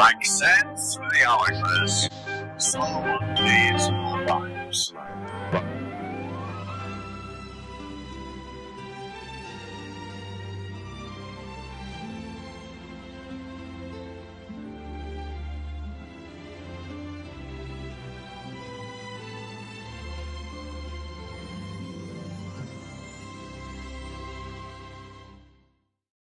Like sands through the hourglass, so one days go by.